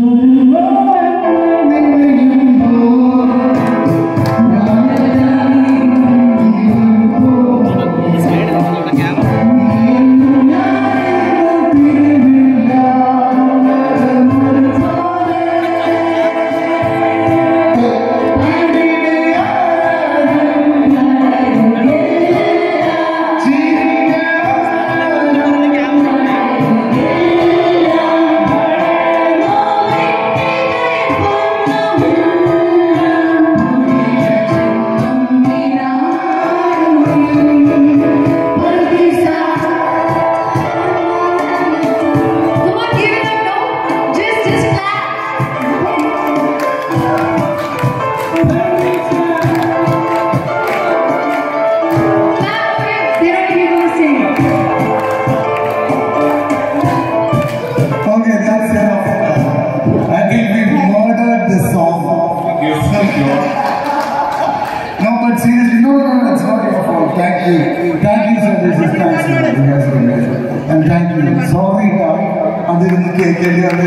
Música seriously, no, no, no, it's not your fault. Thank you. Thank you, sir. This is thanks, sir. You guys are amazing. And thank you. Sorry, Tom. അതിരുന്ന് കേൾക്കേണ്ടി വന്ന